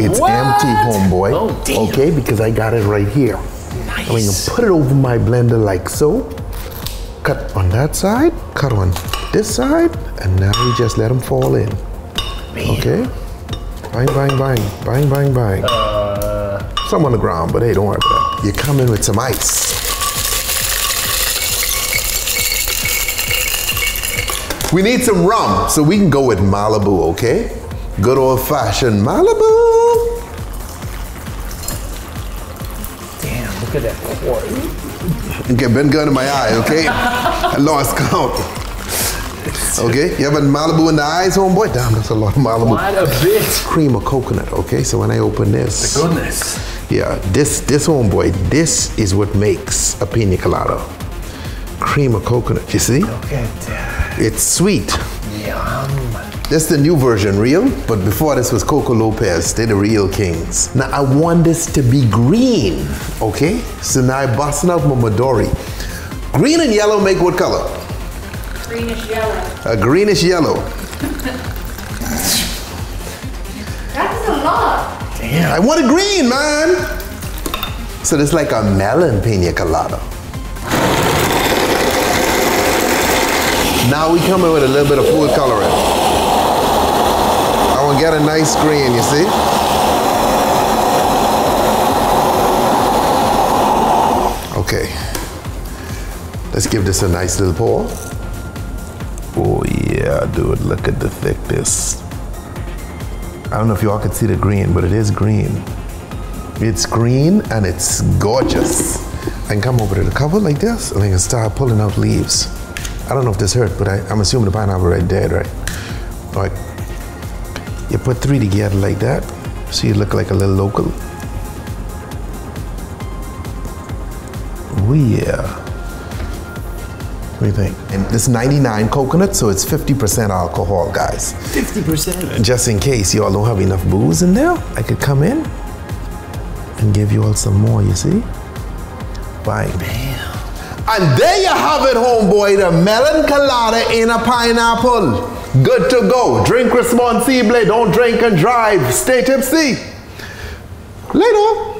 It's What? empty, homeboy. Oh. Okay, because I got it right here. I'm gonna put it over my blender like so. Cut on that side, cut on this side, and now we just let them fall in. Okay? Bang, bang, bang, bang, bang, bang. Uh. Some on the ground, but hey, don't worry about that. You come in with some ice. We need some rum, so we can go with Malibu, okay? Good old fashioned Malibu. Damn, look at that quart. Okay, been gun in my eye, okay? I lost count. Okay, you have a Malibu in the eyes, homeboy? Damn, that's a lot of Malibu. What a bit. Cream of coconut, okay? So when I open this, Goodness. yeah, this this homeboy, this is what makes a pina colada. Cream of coconut, you see? Look at that. It's sweet. Yum. This is the new version, real, but before this was Coco Lopez. They're the real kings. Now I want this to be green, okay? So now I'm busting out my Midori. Green and yellow make what color? Greenish yellow. A greenish yellow. That is a lot. Damn. I want a green, man. So it's like a melon pina colada. Now we coming with a little bit of food coloring. Get a nice green, you see? Okay. Let's give this a nice little pour. Oh yeah, dude, look at the thickness. I don't know if y'all can see the green, but it is green. It's green and it's gorgeous. I can come over to the cover like this and I can start pulling out leaves. I don't know if this hurt, but I, I'm assuming the pineapple right dead, right? Like, you put three together like that, so you look like a little local. Oh yeah. What do you think? And this 99 coconut, so it's 50% alcohol, guys. 50%. Just in case y'all don't have enough booze in there, I could come in and give you all some more, you see? Bang. And there you have it, homeboy, the melon colada in a pineapple. Good to go. Drink responsibly, don't drink and drive. Stay tipsy. Later.